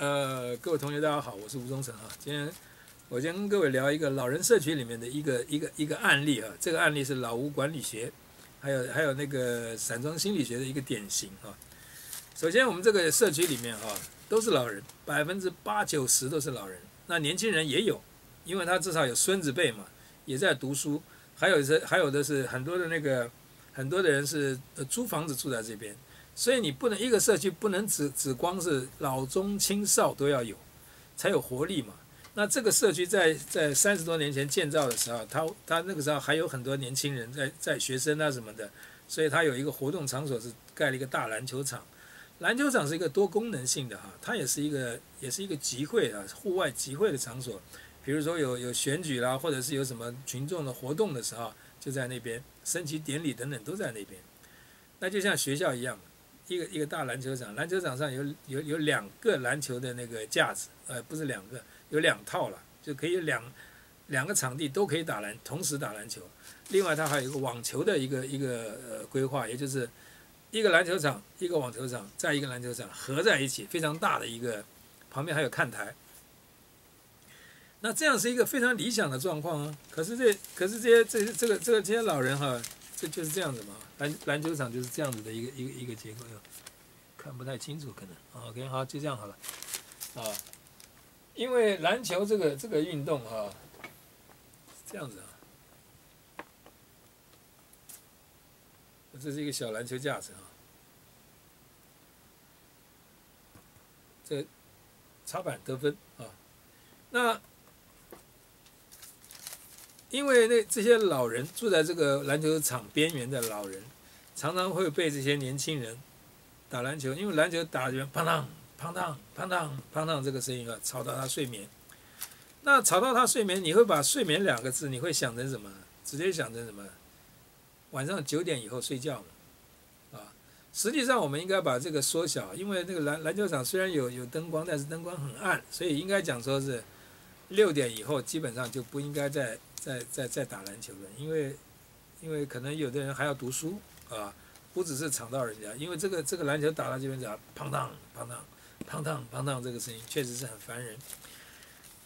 呃，各位同学，大家好，我是吴忠诚啊。今天我先跟各位聊一个老人社区里面的一个一个一个案例啊。这个案例是老吴管理学，还有还有那个散装心理学的一个典型啊。首先，我们这个社区里面啊，都是老人，百分之八九十都是老人。那年轻人也有，因为他至少有孙子辈嘛，也在读书。还有是还有的是很多的那个很多的人是租房子住在这边。所以你不能一个社区不能只只光是老中青少都要有，才有活力嘛。那这个社区在在三十多年前建造的时候，他他那个时候还有很多年轻人在在学生啊什么的，所以他有一个活动场所是盖了一个大篮球场。篮球场是一个多功能性的哈，它也是一个也是一个集会啊，户外集会的场所。比如说有有选举啦，或者是有什么群众的活动的时候，就在那边升旗典礼等等都在那边。那就像学校一样。一个一个大篮球场，篮球场上有有有两个篮球的那个架子，呃，不是两个，有两套了，就可以两两个场地都可以打篮，同时打篮球。另外，它还有一个网球的一个一个呃规划，也就是一个篮球场，一个网球场，再一个篮球场合在一起，非常大的一个，旁边还有看台。那这样是一个非常理想的状况啊。可是这可是这些这些这个这个这些老人哈。这就是这样子嘛，篮篮球场就是这样子的一个一个一个结构，看不太清楚可能。OK，好，就这样好了。啊，因为篮球这个这个运动啊，这样子啊，这是一个小篮球架子啊，这插板得分啊，那。因为那这些老人住在这个篮球场边缘的老人，常常会被这些年轻人打篮球，因为篮球打的砰当砰当砰当砰当这个声音啊，吵到他睡眠。那吵到他睡眠，你会把“睡眠”两个字，你会想成什么？直接想成什么？晚上九点以后睡觉嘛，啊？实际上我们应该把这个缩小，因为那个篮篮球场虽然有有灯光，但是灯光很暗，所以应该讲说是六点以后基本上就不应该在。在在在打篮球的，因为因为可能有的人还要读书啊，不只是吵到人家，因为这个这个篮球打到这边讲，砰当砰当砰当砰当这个声音确实是很烦人。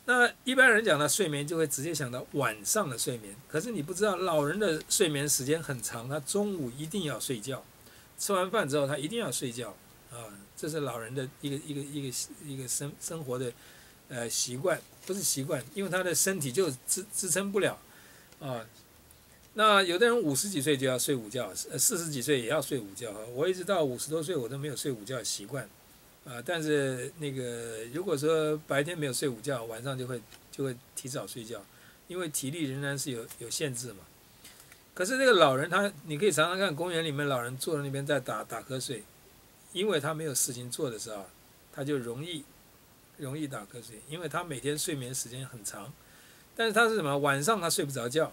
那一般人讲呢，睡眠就会直接想到晚上的睡眠，可是你不知道老人的睡眠时间很长，他中午一定要睡觉，吃完饭之后他一定要睡觉啊，这是老人的一个一个一个一个生生活的。呃，习惯不是习惯，因为他的身体就支支撑不了，啊，那有的人五十几岁就要睡午觉，呃，四十几岁也要睡午觉。我一直到五十多岁，我都没有睡午觉习惯，啊，但是那个如果说白天没有睡午觉，晚上就会就会提早睡觉，因为体力仍然是有有限制嘛。可是那个老人他，你可以常常看公园里面老人坐在那边在打打瞌睡，因为他没有事情做的时候，他就容易。容易打瞌睡，因为他每天睡眠时间很长，但是他是什么？晚上他睡不着觉，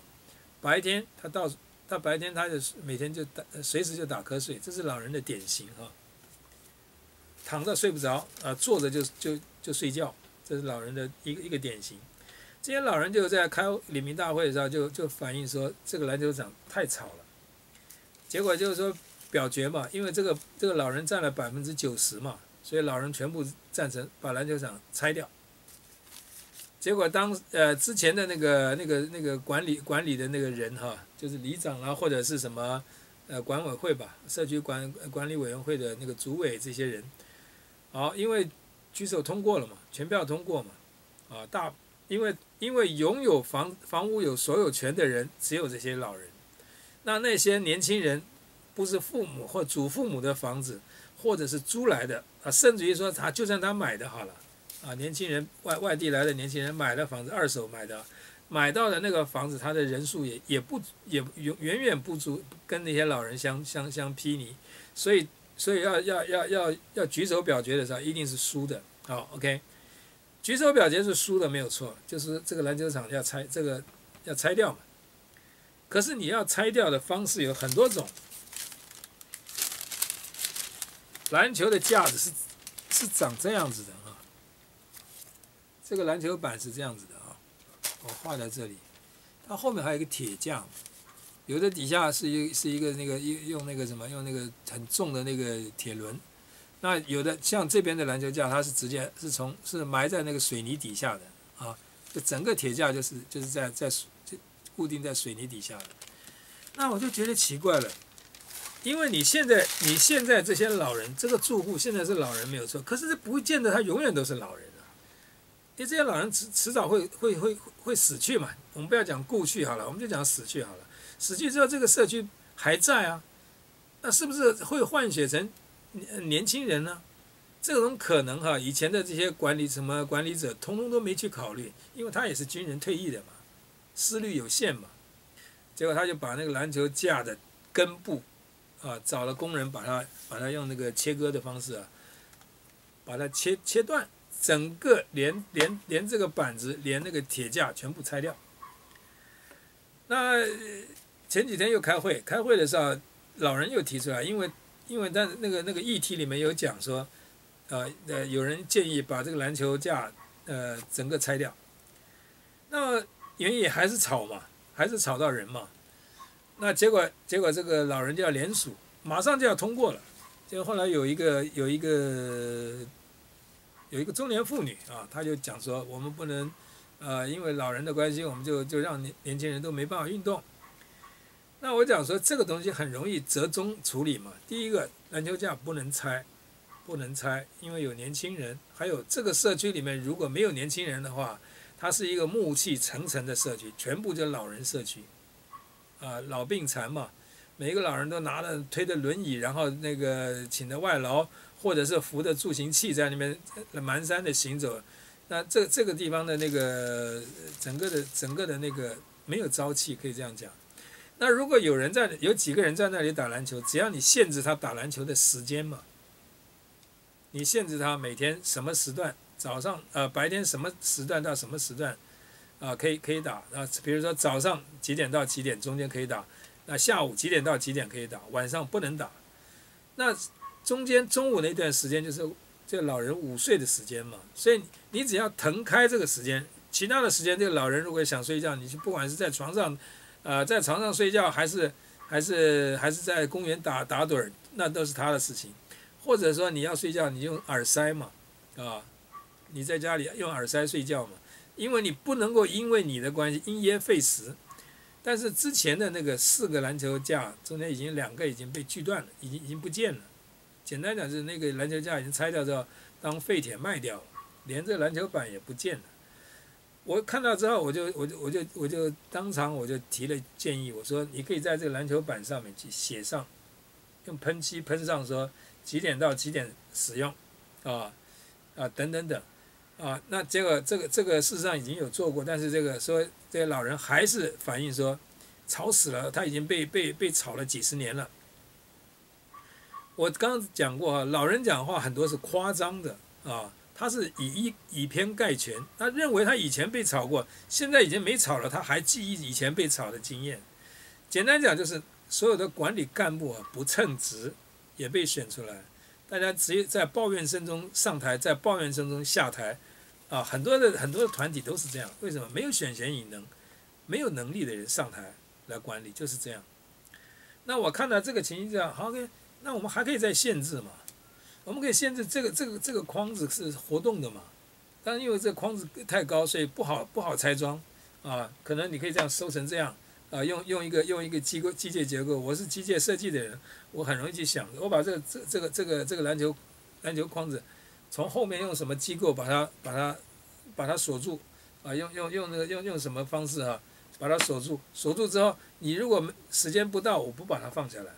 白天他到他白天他就每天就打随时就打瞌睡，这是老人的典型哈。躺着睡不着啊，坐着就就就睡觉，这是老人的一个一个典型。这些老人就在开领民大会的时候就就反映说，这个篮球场太吵了，结果就是说表决嘛，因为这个这个老人占了百分之九十嘛。所以老人全部赞成把篮球场拆掉。结果当呃之前的那个那个那个管理管理的那个人哈，就是里长啊或者是什么呃管委会吧，社区管管理委员会的那个主委这些人，好，因为举手通过了嘛，全票通过嘛，啊大因为因为拥有房房屋有所有权的人只有这些老人，那那些年轻人不是父母或祖父母的房子。或者是租来的啊，甚至于说他就算他买的好了，啊，年轻人外外地来的年轻人买的房子，二手买的，买到的那个房子，他的人数也也不也远远远不足跟那些老人相相相匹敌，所以所以要要要要要举手表决的时候，一定是输的。好，OK，举手表决是输的没有错，就是这个篮球场要拆，这个要拆掉嘛。可是你要拆掉的方式有很多种。篮球的架子是是长这样子的啊，这个篮球板是这样子的啊，我画在这里，它后面还有一个铁架，有的底下是一是一个那个用用那个什么用那个很重的那个铁轮。那有的像这边的篮球架，它是直接是从是埋在那个水泥底下的啊，就整个铁架就是就是在在固定在水泥底下的。那我就觉得奇怪了，因为你现在你现在这些老人，这个住户现在是老人没有错，可是这不见得他永远都是老人啊，因为这些老人迟迟早会会会会死去嘛。我们不要讲故去好了，我们就讲死去好了。死去之后，这个社区还在啊，那是不是会换血成年轻人呢？这种可能哈，以前的这些管理什么管理者，通通都没去考虑，因为他也是军人退役的嘛，思虑有限嘛。结果他就把那个篮球架的根部啊，找了工人把它把它用那个切割的方式啊，把它切切断，整个连连连这个板子连那个铁架全部拆掉。那前几天又开会，开会的时候，老人又提出来，因为因为在那个那个议题里面有讲说，呃呃，有人建议把这个篮球架呃整个拆掉。那么原野还是吵嘛，还是吵到人嘛。那结果结果这个老人就要联署，马上就要通过了。结果后来有一个有一个有一个中年妇女啊，她就讲说，我们不能。呃，因为老人的关系，我们就就让年年轻人都没办法运动。那我讲说，这个东西很容易折中处理嘛。第一个，篮球架不能拆，不能拆，因为有年轻人。还有这个社区里面如果没有年轻人的话，它是一个暮气沉沉的社区，全部就老人社区。啊，老病残嘛，每一个老人都拿着推着轮椅，然后那个请的外劳，或者是扶着助行器在那边蹒跚的行走。那这这个地方的那个整个的整个的那个没有朝气，可以这样讲。那如果有人在有几个人在那里打篮球，只要你限制他打篮球的时间嘛，你限制他每天什么时段，早上呃白天什么时段到什么时段啊可以可以打啊，比如说早上几点到几点中间可以打，那下午几点到几点可以打，晚上不能打。那中间中午那段时间就是。这个老人午睡的时间嘛，所以你只要腾开这个时间，其他的时间，这个老人如果想睡觉，你就不管是在床上，呃，在床上睡觉，还是还是还是在公园打打盹儿，那都是他的事情。或者说你要睡觉，你用耳塞嘛，啊，你在家里用耳塞睡觉嘛，因为你不能够因为你的关系因噎废食。但是之前的那个四个篮球架中间已经两个已经被锯断了，已经已经不见了。简单讲是那个篮球架已经拆掉之后，当废铁卖掉了，连这篮球板也不见了。我看到之后，我就我就我就我就当场我就提了建议，我说你可以在这个篮球板上面去写上，用喷漆喷上说几点到几点使用，啊啊等等等，啊那结果这个这个事实上已经有做过，但是这个说这些老人还是反映说吵死了，他已经被被被吵了几十年了。我刚刚讲过啊，老人讲话很多是夸张的啊，他是以一以偏概全，他认为他以前被吵过，现在已经没吵了，他还记忆以前被吵的经验。简单讲就是所有的管理干部啊不称职，也被选出来，大家直接在抱怨声中上台，在抱怨声中下台，啊，很多的很多的团体都是这样。为什么没有选贤引能，没有能力的人上台来管理就是这样。那我看到这个情形这样，好。那我们还可以再限制嘛？我们可以限制这个这个这个框子是活动的嘛？但是因为这个框子太高，所以不好不好拆装啊。可能你可以这样收成这样啊，用用一个用一个机构机械结构。我是机械设计的人，我很容易去想，我把这个这这个这个这个篮球篮球框子从后面用什么机构把它把它把它锁住啊？用用用那个用用什么方式啊？把它锁住，锁住之后，你如果时间不到，我不把它放下来。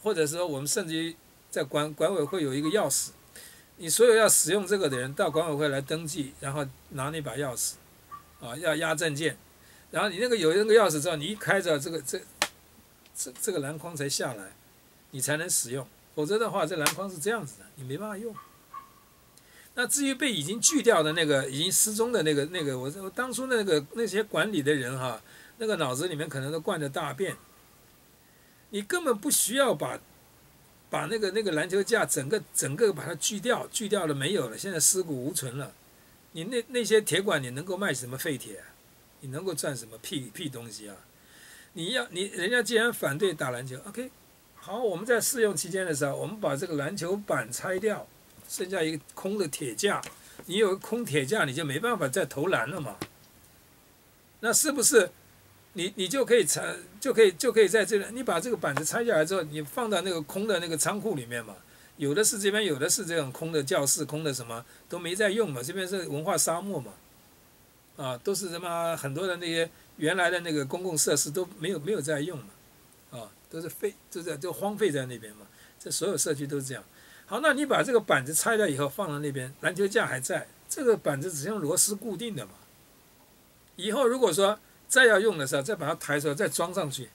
或者说，我们甚至于在管管委会有一个钥匙，你所有要使用这个的人到管委会来登记，然后拿那把钥匙，啊，要压证件，然后你那个有那个钥匙之后，你一开着这个这这这个篮筐才下来，你才能使用，否则的话，这篮筐是这样子的，你没办法用。那至于被已经锯掉的那个已经失踪的那个那个，我我当初那个那些管理的人哈，那个脑子里面可能都灌着大便。你根本不需要把，把那个那个篮球架整个整个把它锯掉，锯掉了没有了，现在尸骨无存了。你那那些铁管你能够卖什么废铁？你能够赚什么屁屁东西啊？你要你人家既然反对打篮球，OK，好，我们在试用期间的时候，我们把这个篮球板拆掉，剩下一个空的铁架。你有空铁架，你就没办法再投篮了嘛。那是不是你你就可以拆，就可以就可以在这里，你把这个板子拆下来之后，你放到那个空的那个仓库里面嘛？有的是这边，有的是这种空的教室，空的什么都没在用嘛。这边是文化沙漠嘛，啊，都是什么很多的那些原来的那个公共设施都没有没有在用嘛。啊都是废，就在就荒废在那边嘛。这所有社区都是这样。好，那你把这个板子拆掉以后放到那边，篮球架还在，这个板子只用螺丝固定的嘛。以后如果说再要用的时候，再把它抬出来再装上去，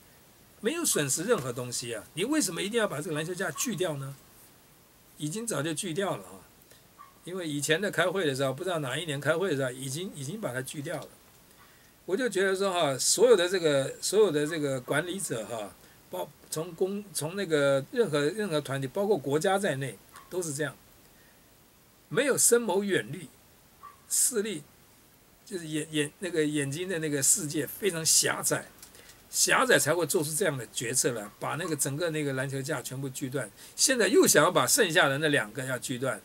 没有损失任何东西啊。你为什么一定要把这个篮球架锯掉呢？已经早就锯掉了啊。因为以前的开会的时候，不知道哪一年开会的时候，已经已经把它锯掉了。我就觉得说哈，所有的这个所有的这个管理者哈。包从公从那个任何任何团体，包括国家在内，都是这样，没有深谋远虑，视力就是眼眼那个眼睛的那个世界非常狭窄，狭窄才会做出这样的决策来，把那个整个那个篮球架全部锯断。现在又想要把剩下的那两个要锯断，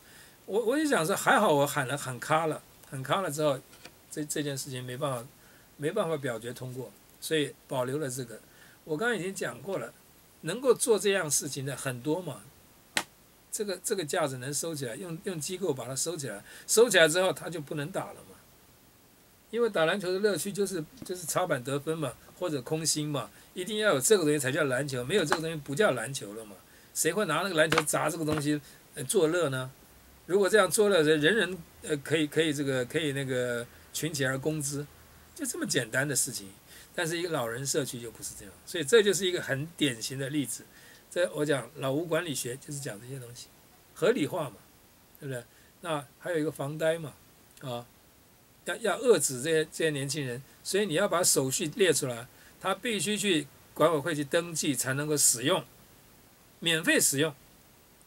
我我就想说，还好我喊了喊卡了，喊卡了之后，这这件事情没办法没办法表决通过，所以保留了这个。我刚刚已经讲过了，能够做这样事情的很多嘛。这个这个架子能收起来，用用机构把它收起来，收起来之后它就不能打了嘛。因为打篮球的乐趣就是就是插板得分嘛，或者空心嘛，一定要有这个东西才叫篮球，没有这个东西不叫篮球了嘛。谁会拿那个篮球砸这个东西呃作乐呢？如果这样作乐，人人人呃可以可以这个可以那个群起而攻之，就这么简单的事情。但是一个老人社区就不是这样，所以这就是一个很典型的例子。这我讲老吴管理学就是讲这些东西，合理化嘛，对不对？那还有一个防呆嘛，啊，要要遏制这些这些年轻人，所以你要把手续列出来，他必须去管委会去登记才能够使用，免费使用，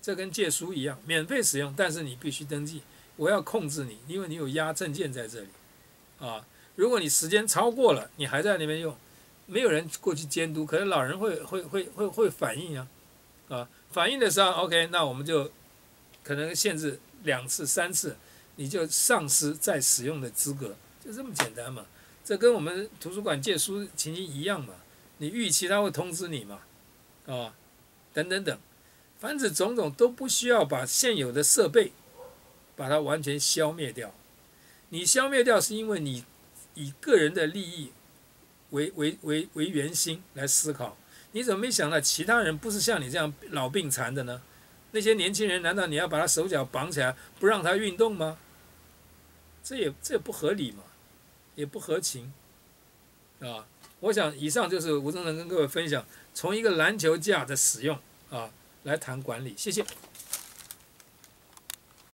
这跟借书一样，免费使用，但是你必须登记，我要控制你，因为你有押证件在这里，啊。如果你时间超过了，你还在那边用，没有人过去监督，可是老人会会会会会反应啊，啊，反应的时候，OK，那我们就可能限制两次、三次，你就丧失再使用的资格，就这么简单嘛。这跟我们图书馆借书情形一样嘛，你预期他会通知你嘛，啊，等等等，凡此种种都不需要把现有的设备把它完全消灭掉，你消灭掉是因为你。以个人的利益为为为为圆心来思考，你怎么没想到其他人不是像你这样老病残的呢？那些年轻人难道你要把他手脚绑起来不让他运动吗？这也这也不合理嘛，也不合情，啊！我想以上就是吴宗仁跟各位分享从一个篮球架的使用啊来谈管理，谢谢。